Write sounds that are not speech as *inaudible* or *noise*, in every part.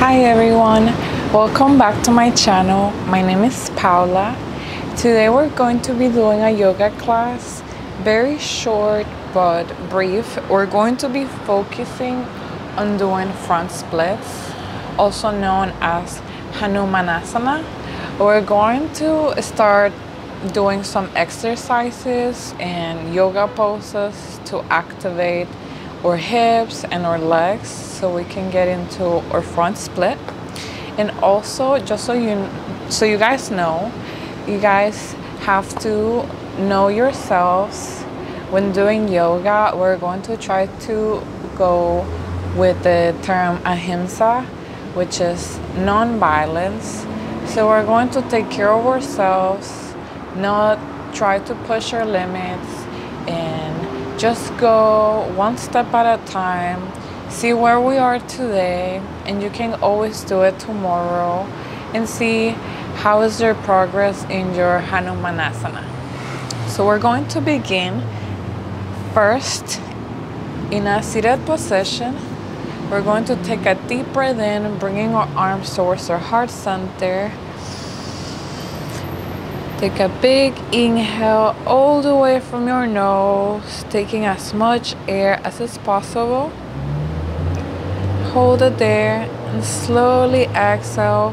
Hi everyone, welcome back to my channel. My name is Paula. Today we're going to be doing a yoga class, very short but brief. We're going to be focusing on doing front splits, also known as Hanumanasana. We're going to start doing some exercises and yoga poses to activate our hips and our legs so we can get into our front split. And also just so you so you guys know you guys have to know yourselves. When doing yoga we're going to try to go with the term ahimsa which is non-violence. So we're going to take care of ourselves not try to push our limits and just go one step at a time, see where we are today, and you can always do it tomorrow and see how is your progress in your Hanumanasana. So we're going to begin first in a seated position. We're going to take a deep breath in, bringing our arms towards our heart center Take a big inhale all the way from your nose, taking as much air as is possible. Hold it there and slowly exhale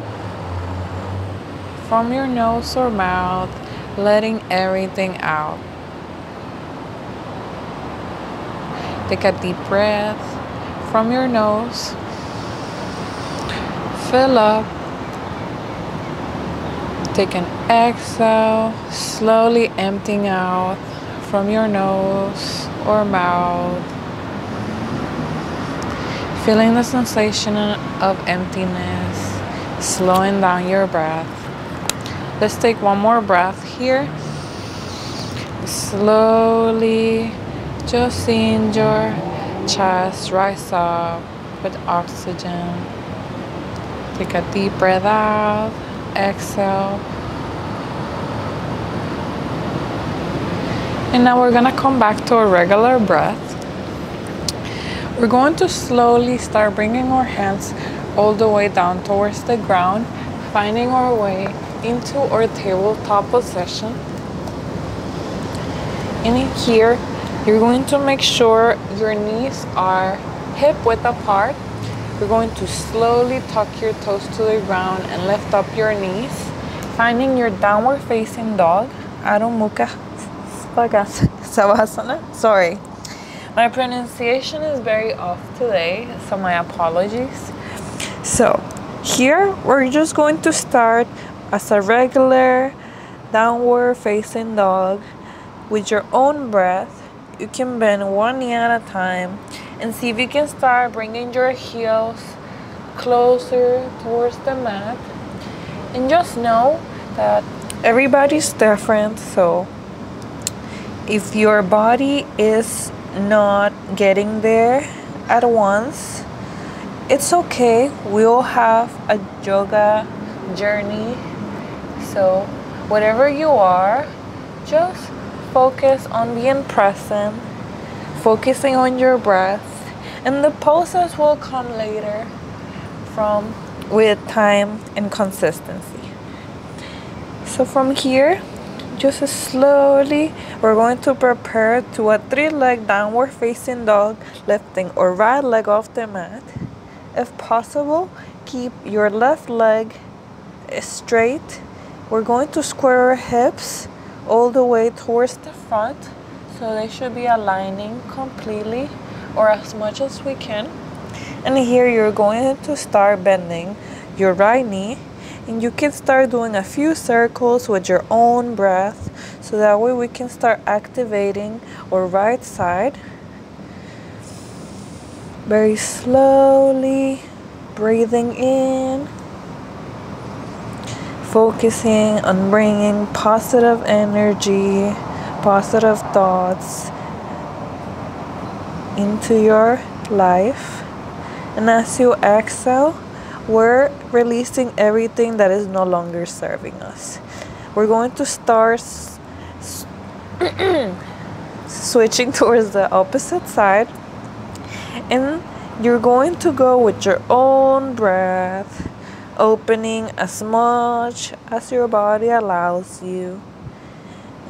from your nose or mouth, letting everything out. Take a deep breath from your nose. Fill up Take an exhale, slowly emptying out from your nose or mouth. Feeling the sensation of emptiness, slowing down your breath. Let's take one more breath here. Slowly, just seeing your chest rise up with oxygen. Take a deep breath out exhale. And now we're gonna come back to a regular breath. We're going to slowly start bringing our hands all the way down towards the ground, finding our way into our tabletop position. And in here, you're going to make sure your knees are hip width apart you're going to slowly tuck your toes to the ground and lift up your knees, finding your downward facing dog, Adho *laughs* Savasana. Sorry. My pronunciation is very off today, so my apologies. So, here we're just going to start as a regular downward facing dog with your own breath. You can bend one knee at a time and see if you can start bringing your heels closer towards the mat. And just know that everybody's different so if your body is not getting there at once it's okay. We all have a yoga journey. So whatever you are just focus on being present focusing on your breath. And the poses will come later from with time and consistency. So from here just slowly we're going to prepare to a three leg downward facing dog lifting our right leg off the mat. If possible keep your left leg straight. We're going to square our hips all the way towards the front so they should be aligning completely or as much as we can. And here you're going to start bending your right knee. And you can start doing a few circles with your own breath so that way we can start activating our right side. Very slowly breathing in. Focusing on bringing positive energy positive thoughts into your life. And as you exhale, we're releasing everything that is no longer serving us. We're going to start *clears throat* switching towards the opposite side. And you're going to go with your own breath, opening as much as your body allows you.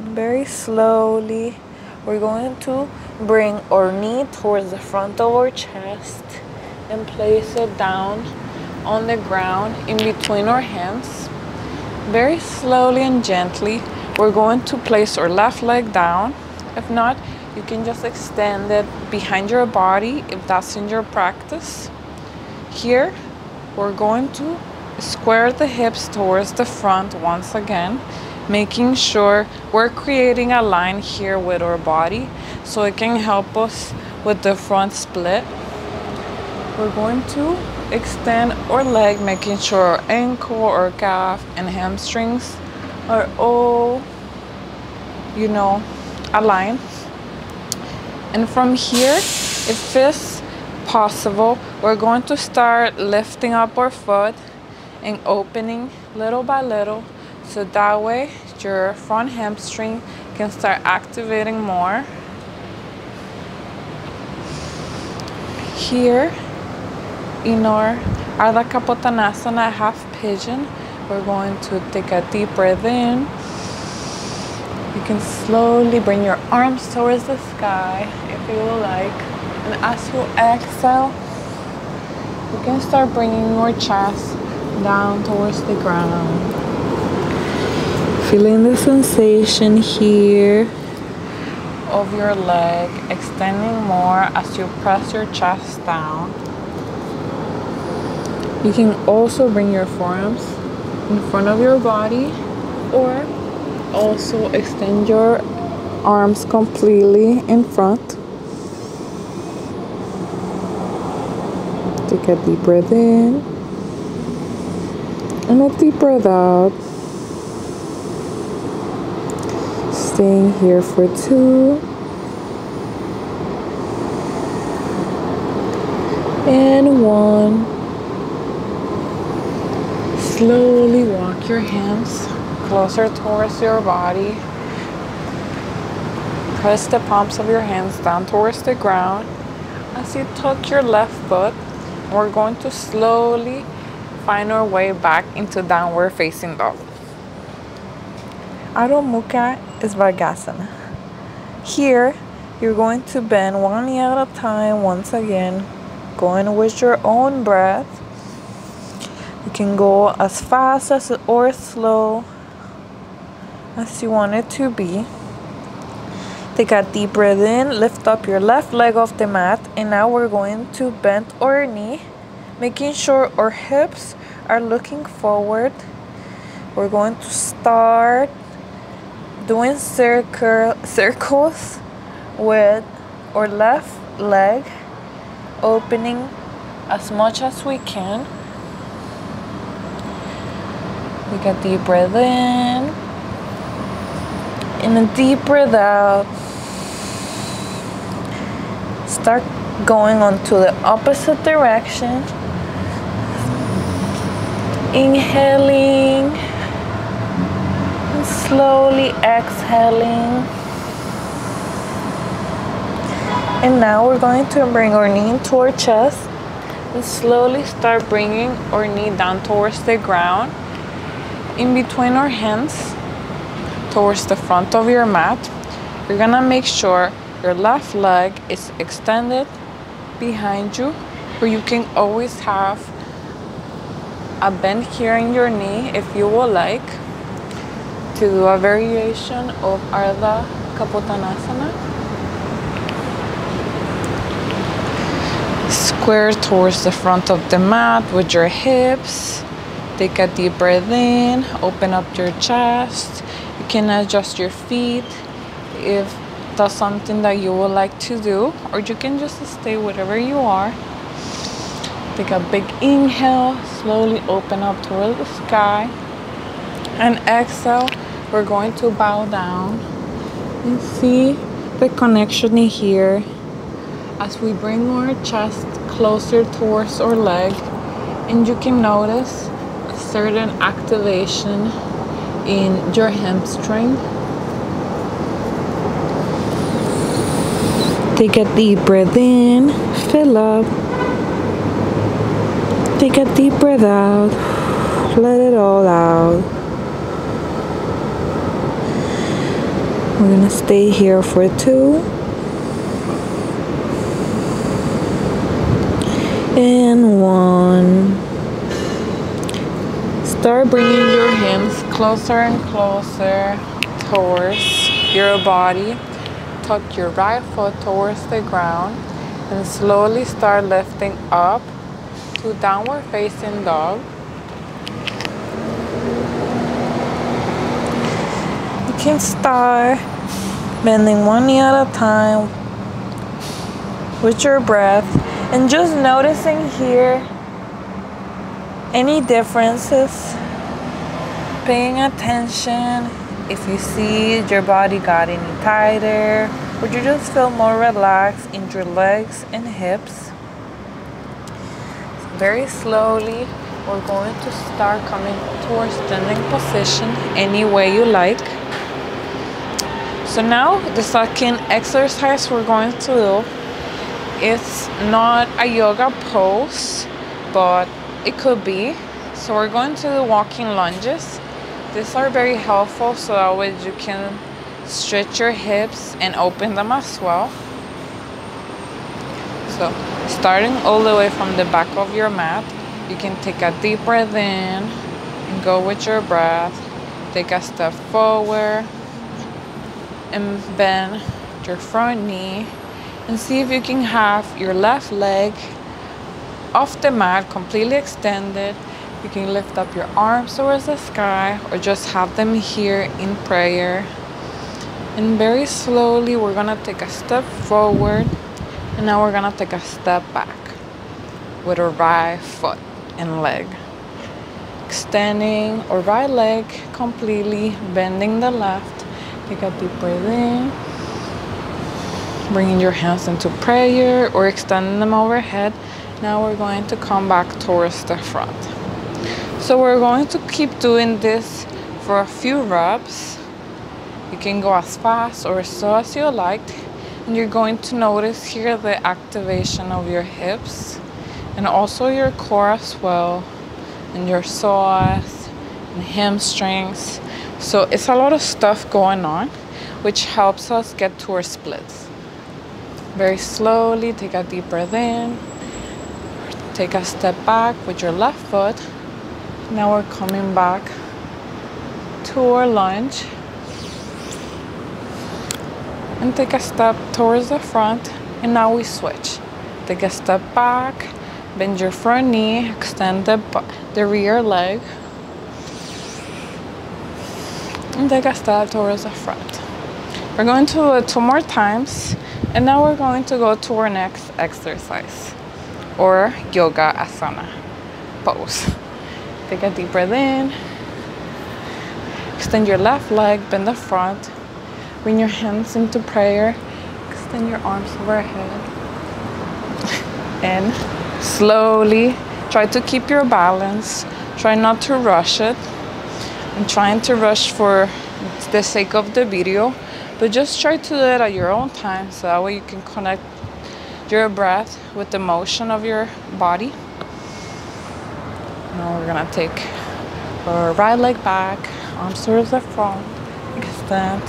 Very slowly, we're going to bring our knee towards the front of our chest and place it down on the ground in between our hands. Very slowly and gently, we're going to place our left leg down. If not, you can just extend it behind your body if that's in your practice. Here, we're going to square the hips towards the front once again, making sure we're creating a line here with our body so it can help us with the front split. We're going to extend our leg, making sure our ankle, our calf, and hamstrings are all, you know, aligned. And from here, if it's possible, we're going to start lifting up our foot and opening little by little. So that way your front hamstring can start activating more. Here in our Ardha Kapotanasana half pigeon, we're going to take a deep breath in you can slowly bring your arms towards the sky if you would like. And as you exhale, you can start bringing your chest down towards the ground. Feeling the sensation here of your leg extending more as you press your chest down. You can also bring your forearms in front of your body or also extend your arms completely in front. Take a deep breath in and a deep breath out. Staying here for two. And one. Slowly walk your hands closer towards your body. Press the palms of your hands down towards the ground. As you tuck your left foot, we're going to slowly find our way back into downward facing dog. Adho Mukha is Vargasana. Here, you're going to bend one knee at a time once again, going with your own breath. You can go as fast as or slow as you want it to be. Take a deep breath in, lift up your left leg off the mat, and now we're going to bend our knee, making sure our hips are looking forward. We're going to start doing circle, circles with our left leg, opening as much as we can. Take a deep breath in and a deep breath out. Start going on to the opposite direction. Inhaling slowly exhaling. And now we're going to bring our knee into our chest and slowly start bringing our knee down towards the ground in between our hands towards the front of your mat. You're gonna make sure your left leg is extended behind you, where you can always have a bend here in your knee if you would like to do a variation of Ardha Kapotanasana. Square towards the front of the mat with your hips. Take a deep breath in, open up your chest. You can adjust your feet if that's something that you would like to do or you can just stay wherever you are. Take a big inhale. Slowly open up towards the sky. And exhale we're going to bow down and see the connection in here as we bring our chest closer towards our leg and you can notice a certain activation in your hamstring. Take a deep breath in, fill up, Take a deep breath out. Let it all out. We're gonna stay here for two. And one. Start bringing your hands closer and closer towards your body. Tuck your right foot towards the ground and slowly start lifting up to downward facing dog. Can start bending one knee at a time with your breath and just noticing here any differences. Paying attention if you see your body got any tighter or you just feel more relaxed in your legs and hips? Very slowly we're going to start coming towards standing position any way you like so now the second exercise we're going to do it's not a yoga pose but it could be. So we're going to do walking lunges. These are very helpful so that way you can stretch your hips and open them as well. So starting all the way from the back of your mat you can take a deep breath in and go with your breath. Take a step forward and bend your front knee and see if you can have your left leg off the mat completely extended. You can lift up your arms towards the sky or just have them here in prayer. And very slowly we're gonna take a step forward and now we're gonna take a step back with our right foot and leg. Extending our right leg completely bending the left take a deep breath in bringing your hands into prayer or extending them overhead. Now we're going to come back towards the front. So we're going to keep doing this for a few reps. You can go as fast or as slow as you like. And you're going to notice here the activation of your hips and also your core as well and your psoas and hamstrings so it's a lot of stuff going on which helps us get to our splits very slowly, take a deep breath in. Take a step back with your left foot. Now we're coming back to our lunge. And take a step towards the front. And now we switch. Take a step back, bend your front knee, extend the, the rear leg. And a step towards the front. We're going to do it two more times. And now we're going to go to our next exercise or yoga asana pose. Take a deep breath in. Extend your left leg, bend the front. Bring your hands into prayer. Extend your arms overhead. and slowly try to keep your balance. Try not to rush it. I'm trying to rush for the sake of the video but just try to do it at your own time so that way you can connect your breath with the motion of your body. Now we're gonna take our right leg back, arms towards the front, extend.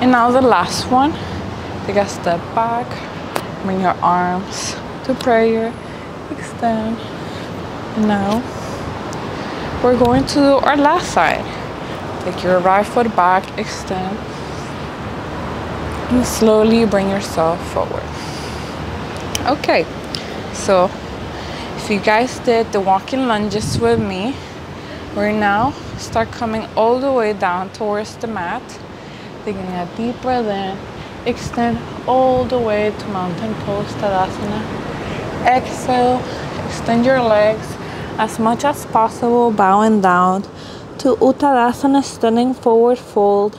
And now the last one, take a step back, bring your arms to prayer, extend. And now we're going to our last side. Take your right foot back, extend and slowly bring yourself forward. Okay, so if you guys did the walking lunges with me, we're now start coming all the way down towards the mat. Taking a deep breath in, extend all the way to mountain pose Tadasana. Exhale, extend your legs as much as possible, bowing down to Uttanasana, standing forward fold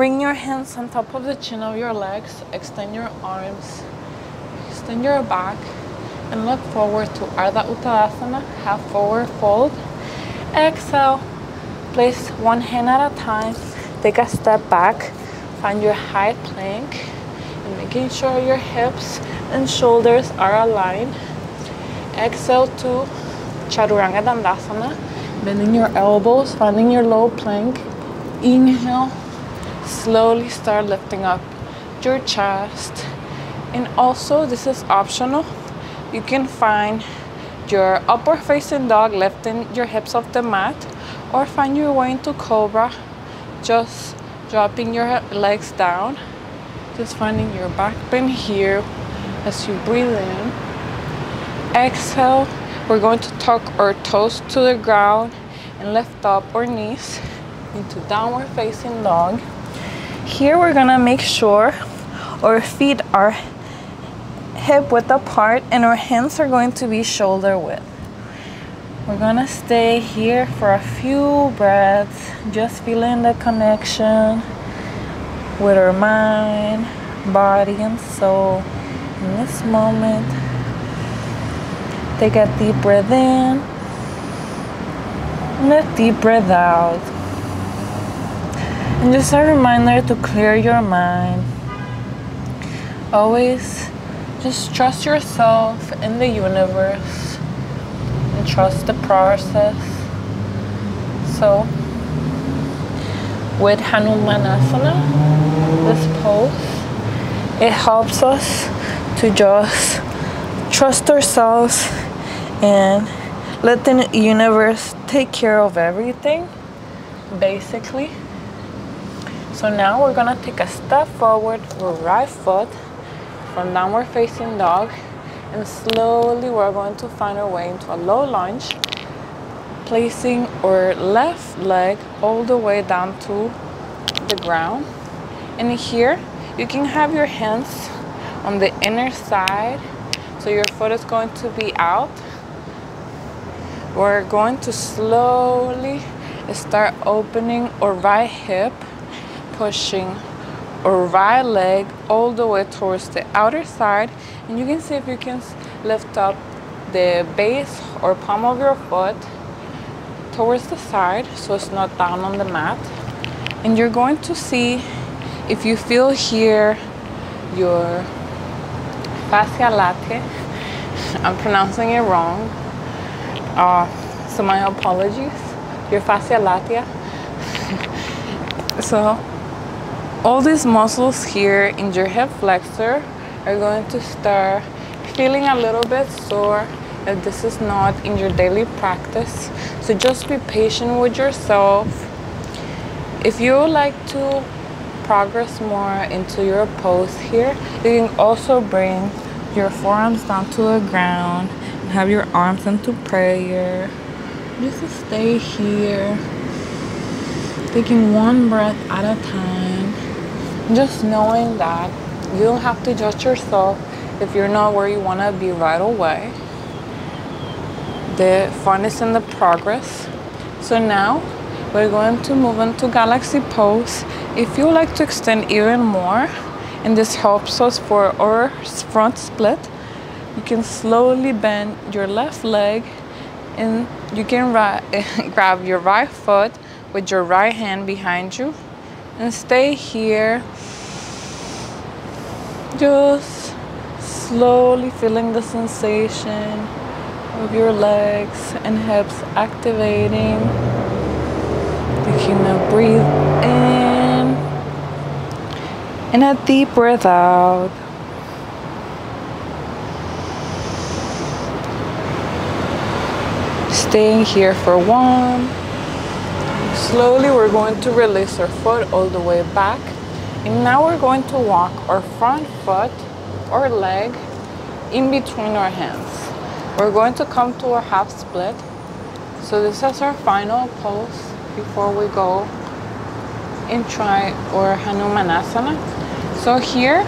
Bring your hands on top of the chin of your legs. Extend your arms. Extend your back. And look forward to Ardha Uttanasana, half forward fold. Exhale. Place one hand at a time. Take a step back. Find your high plank. And making sure your hips and shoulders are aligned. Exhale to Chaturanga Dandasana. Bending your elbows, finding your low plank. Inhale. Slowly start lifting up your chest. And also, this is optional. You can find your upper facing dog, lifting your hips off the mat, or find your way into cobra, just dropping your legs down, just finding your back bend here as you breathe in. Exhale, we're going to tuck our toes to the ground and lift up our knees into downward facing dog. Here we're gonna make sure our feet are hip width apart and our hands are going to be shoulder width. We're gonna stay here for a few breaths, just feeling the connection with our mind, body, and soul in this moment. Take a deep breath in and a deep breath out. And just a reminder to clear your mind. Always just trust yourself in the universe and trust the process. So, with Hanumanasana, this pose, it helps us to just trust ourselves and let the universe take care of everything, basically. So now we're gonna take a step forward with right foot from downward facing dog and slowly we're going to find our way into a low lunge placing our left leg all the way down to the ground and here you can have your hands on the inner side so your foot is going to be out we're going to slowly start opening our right hip pushing our right leg all the way towards the outer side. And you can see if you can lift up the base or palm of your foot towards the side so it's not down on the mat. And you're going to see if you feel here your fascia latae *laughs* I'm pronouncing it wrong uh, so my apologies your fascia latae so all these muscles here in your hip flexor are going to start feeling a little bit sore if this is not in your daily practice. So just be patient with yourself. If you would like to progress more into your pose here, you can also bring your forearms down to the ground have your arms into prayer. Just stay here, taking one breath at a time just knowing that you don't have to judge yourself if you're not where you want to be right away. The fun is in the progress. So now we're going to move into galaxy pose. If you like to extend even more, and this helps us for our front split, you can slowly bend your left leg and you can *laughs* grab your right foot with your right hand behind you and stay here. Just slowly feeling the sensation of your legs and hips activating. Taking a breathe in and a deep breath out staying here for one Slowly we're going to release our foot all the way back. And now we're going to walk our front foot or leg in between our hands. We're going to come to a half split. So this is our final pose before we go and try our Hanumanasana. So here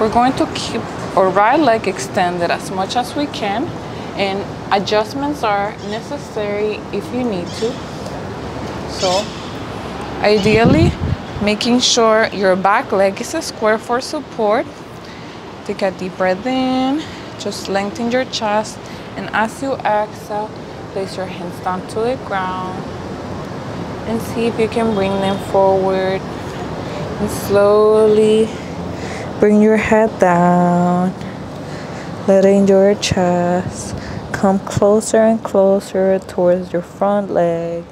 we're going to keep our right leg extended as much as we can and adjustments are necessary if you need to. So ideally, making sure your back leg is a square for support. Take a deep breath in, just lengthen your chest, and as you exhale, place your hands down to the ground and see if you can bring them forward and slowly bring your head down letting your chest come closer and closer towards your front leg.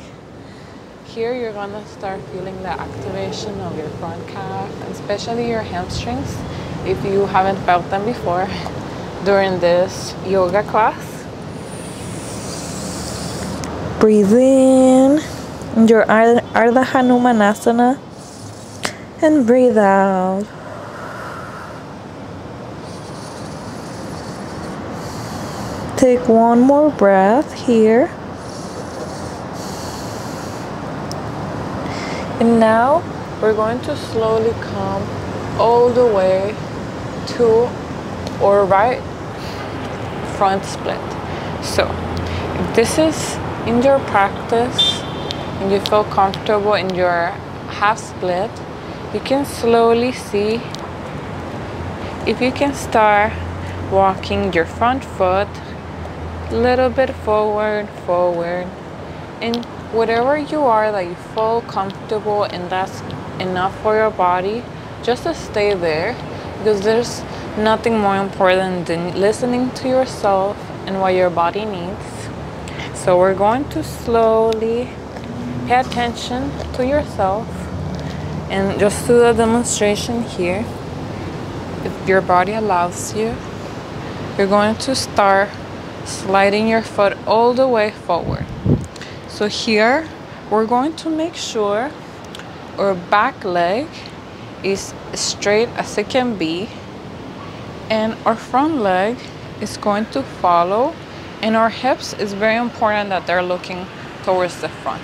Here you're gonna start feeling the activation of your front calf, especially your hamstrings, if you haven't felt them before during this yoga class. Breathe in your Ardha Hanumanasana and breathe out. Take one more breath here. And now we're going to slowly come all the way to or right front split. So if this is in your practice and you feel comfortable in your half split, you can slowly see if you can start walking your front foot little bit forward, forward, and whatever you are that you feel comfortable and that's enough for your body, just to stay there because there's nothing more important than listening to yourself and what your body needs. So we're going to slowly pay attention to yourself and just do the demonstration here. If your body allows you, you're going to start sliding your foot all the way forward. So here we're going to make sure our back leg is straight as it can be and our front leg is going to follow and our hips is very important that they're looking towards the front.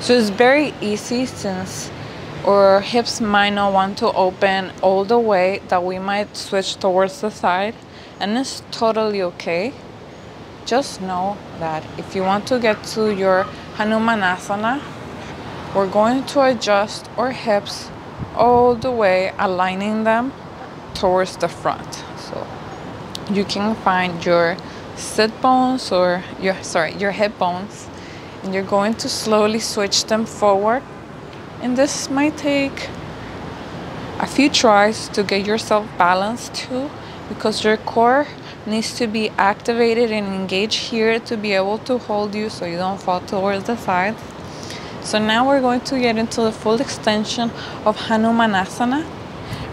So it's very easy since our hips might not want to open all the way that we might switch towards the side and it's totally okay. Just know that if you want to get to your Hanumanasana, we're going to adjust our hips all the way, aligning them towards the front. So you can find your sit bones or your sorry, your hip bones, and you're going to slowly switch them forward. And this might take a few tries to get yourself balanced too, because your core needs to be activated and engaged here to be able to hold you so you don't fall towards the side. So now we're going to get into the full extension of Hanumanasana.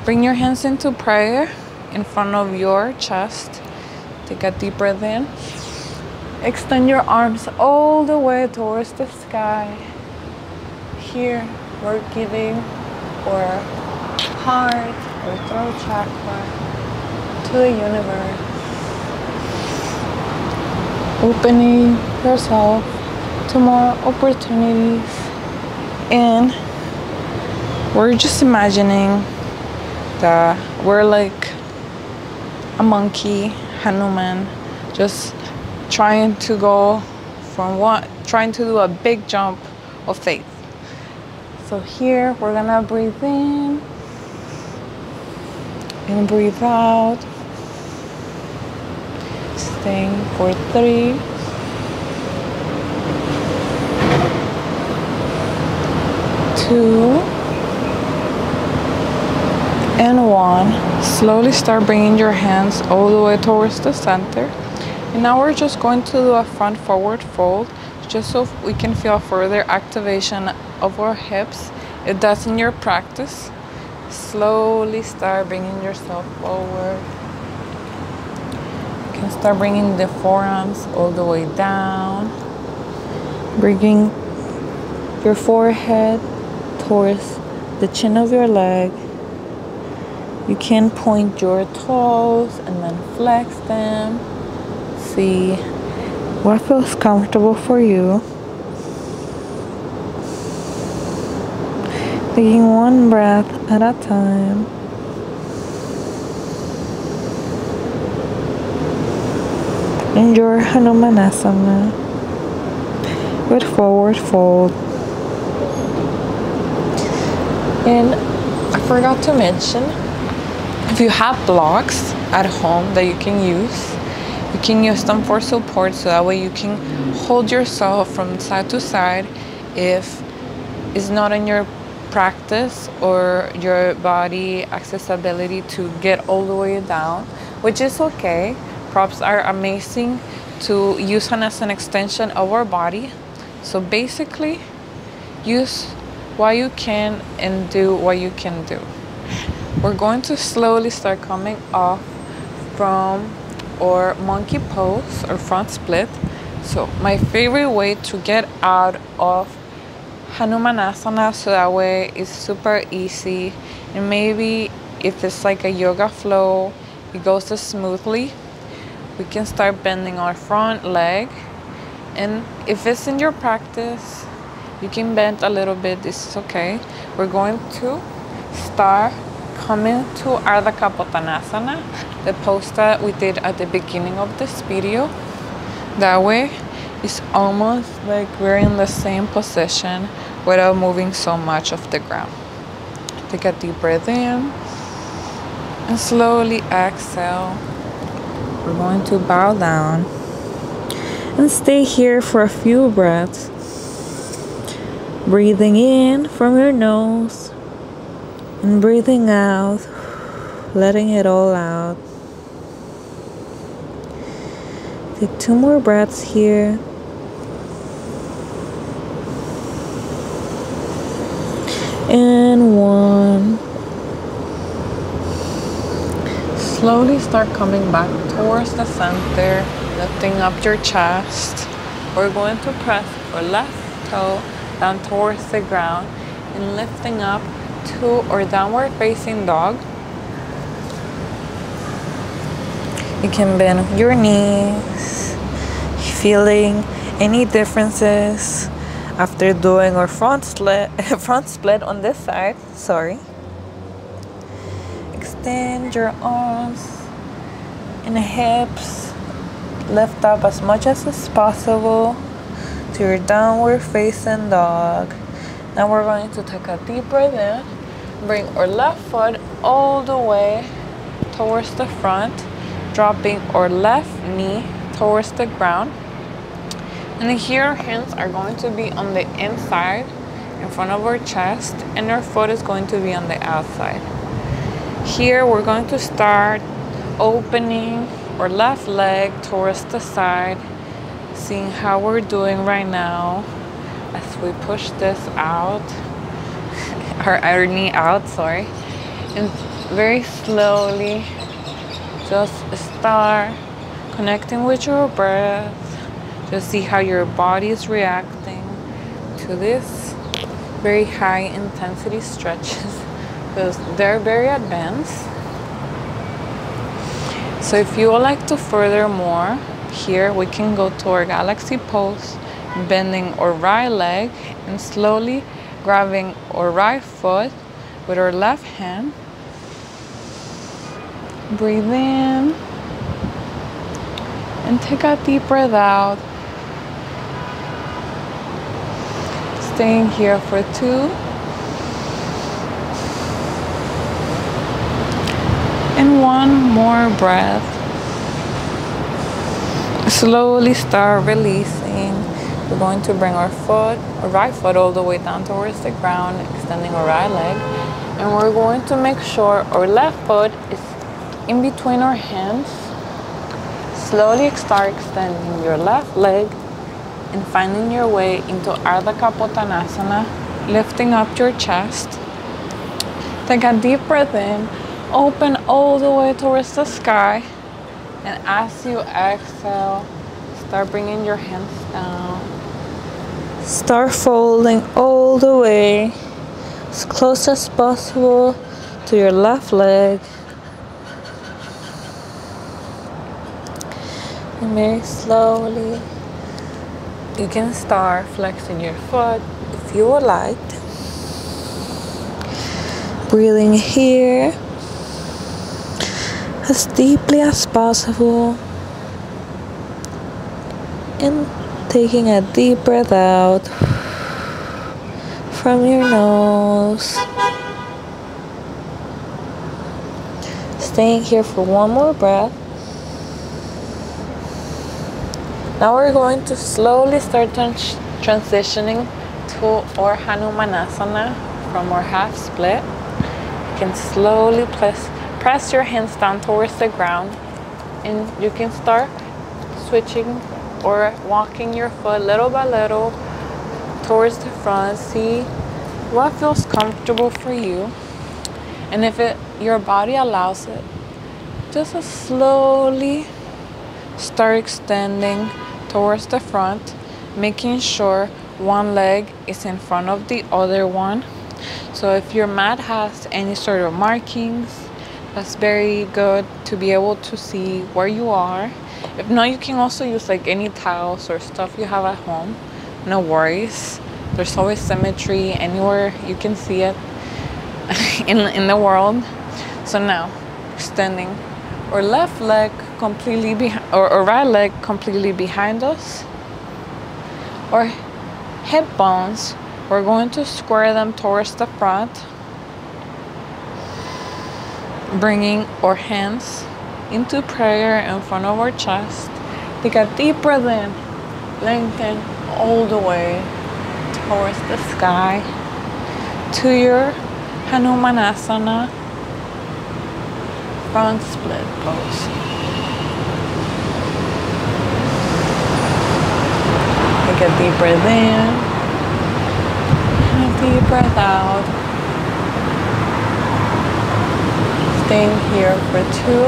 Bring your hands into prayer in front of your chest. Take a deep breath in. Extend your arms all the way towards the sky. Here, we're giving our heart or throat chakra to the universe. Opening yourself to more opportunities. And we're just imagining that we're like a monkey hanuman just trying to go from what trying to do a big jump of faith. So here we're gonna breathe in and breathe out staying for three. Two. And one. Slowly start bringing your hands all the way towards the center. And now we're just going to do a front forward fold just so we can feel further activation of our hips. If that's in your practice slowly start bringing yourself forward start bringing the forearms all the way down, bringing your forehead towards the chin of your leg. You can point your toes and then flex them. See what feels comfortable for you. Taking one breath at a time. In your Hanumanasana with forward fold. And I forgot to mention if you have blocks at home that you can use, you can use them for support so that way you can hold yourself from side to side if it's not in your practice or your body accessibility to get all the way down, which is okay props are amazing to use them as an extension of our body. So basically, use what you can and do what you can do. We're going to slowly start coming off from our monkey pose or front split. So my favorite way to get out of Hanumanasana so that way it's super easy and maybe if it's like a yoga flow it goes smoothly we can start bending our front leg. And if it's in your practice you can bend a little bit. This is okay. We're going to start coming to Ardha Kapotanasana the pose that we did at the beginning of this video. That way it's almost like we're in the same position without moving so much of the ground. Take a deep breath in and slowly exhale we're going to bow down and stay here for a few breaths. Breathing in from your nose and breathing out, letting it all out. Take two more breaths here. And one. Slowly start coming back towards the center, lifting up your chest. We're going to press our left toe down towards the ground and lifting up to our downward facing dog. You can bend your knees, feeling any differences after doing our front split, *laughs* front split on this side. Sorry extend your arms and hips. Lift up as much as is possible to your downward facing dog. Now we're going to take a deep breath in. Bring our left foot all the way towards the front, dropping our left knee towards the ground. And here our hands are going to be on the inside in front of our chest and our foot is going to be on the outside. Here we're going to start opening our left leg towards the side, seeing how we're doing right now as we push this out, *laughs* our, our knee out, sorry, and very slowly just start connecting with your breath. Just see how your body is reacting to this very high intensity stretches *laughs* because they're very advanced. So if you would like to further more, here we can go to our galaxy pose, bending our right leg and slowly grabbing our right foot with our left hand. Breathe in and take a deep breath out. Staying here for two and one more breath. Slowly start releasing. We're going to bring our foot, our right foot all the way down towards the ground, extending our right leg. And we're going to make sure our left foot is in between our hands. Slowly start extending your left leg and finding your way into Ardha Kapotanasana, lifting up your chest. Take a deep breath in open all the way towards the sky. And as you exhale, start bringing your hands down. Start folding all the way as close as possible to your left leg. And very slowly, you can start flexing your foot if you would like. Breathing here as deeply as possible and taking a deep breath out from your nose. Staying here for one more breath. Now we're going to slowly start trans transitioning to our Hanumanasana from our half split. You can slowly place press your hands down towards the ground and you can start switching or walking your foot little by little towards the front. See what feels comfortable for you. And if it your body allows it, just slowly start extending towards the front, making sure one leg is in front of the other one. So if your mat has any sort of markings, that's very good to be able to see where you are. If not, you can also use like any tiles or stuff you have at home. No worries. There's always symmetry anywhere you can see it *laughs* in, in the world. So now, extending our left leg completely behind, or, or right leg completely behind us. Or hip bones, we're going to square them towards the front. Bringing our hands into prayer in front of our chest. Take a deep breath in, lengthen all the way towards the sky to your Hanumanasana front split pose. Take a deep breath in and a deep breath out. Here for two.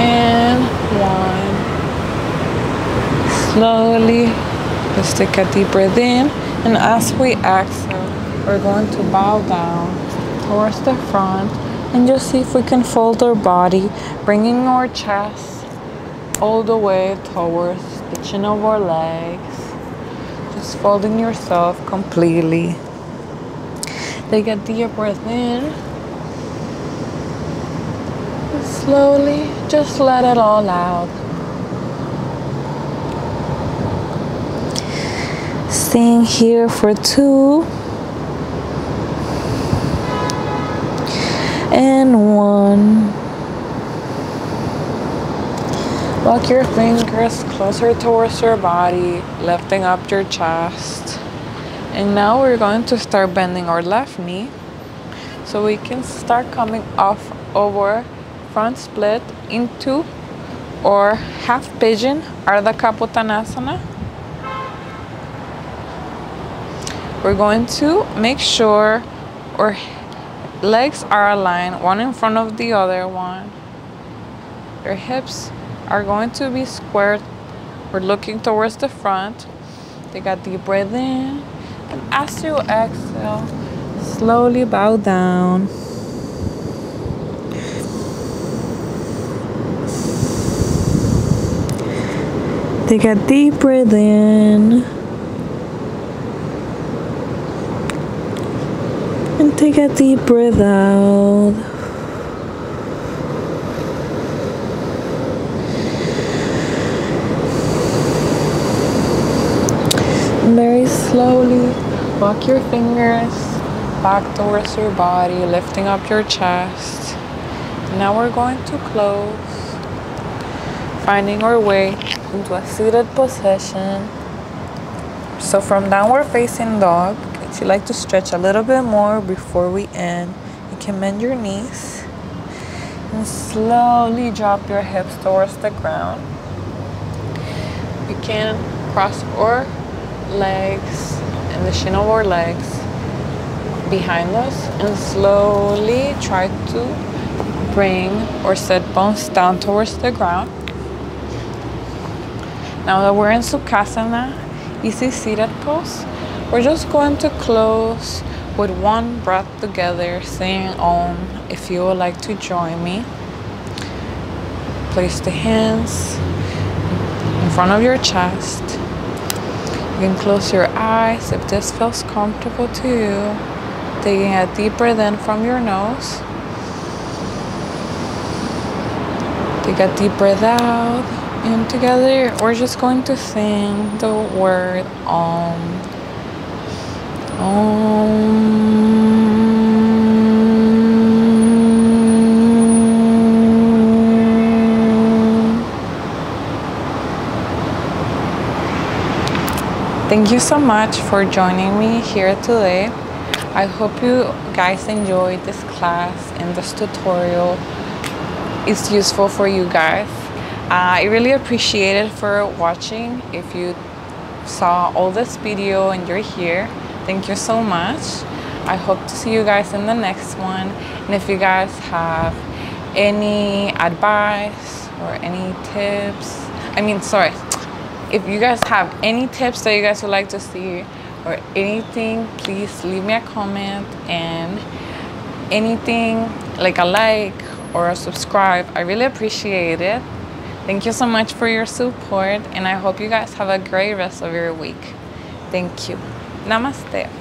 And one. Slowly, let's take a deep breath in. And as we exhale, we're going to bow down towards the front and just see if we can fold our body, bringing our chest all the way towards the chin of our legs. Just folding yourself completely. Take a deep breath in. Slowly, just let it all out. Staying here for two. and one. Walk your fingers closer towards your body, lifting up your chest. And now we're going to start bending our left knee. So we can start coming off over front split into or half pigeon Ardha Kapotanasana. We're going to make sure our legs are aligned one in front of the other one. Your hips are going to be squared. We're looking towards the front. Take a deep breath in as you exhale slowly bow down take a deep breath in And take a deep breath out. Very slowly walk your fingers back towards your body, lifting up your chest. Now we're going to close, finding our way into a seated position. So from downward facing dog, if you like to stretch a little bit more before we end, you can bend your knees and slowly drop your hips towards the ground. We can cross our legs and the shin of our legs behind us and slowly try to bring our sit bones down towards the ground. Now that we're in Sukhasana, easy seated pose, we're just going to close with one breath together, saying Om if you would like to join me. Place the hands in front of your chest. You can close your eyes if this feels comfortable to you. Taking a deep breath in from your nose. Take a deep breath out. And together, we're just going to sing the word Om. Thank you so much for joining me here today. I hope you guys enjoyed this class and this tutorial. is useful for you guys. Uh, I really appreciate it for watching. If you saw all this video and you're here, thank you so much. I hope to see you guys in the next one. And if you guys have any advice or any tips, I mean, sorry, if you guys have any tips that you guys would like to see or anything, please leave me a comment and anything like a like or a subscribe. I really appreciate it. Thank you so much for your support and I hope you guys have a great rest of your week. Thank you. Namaste.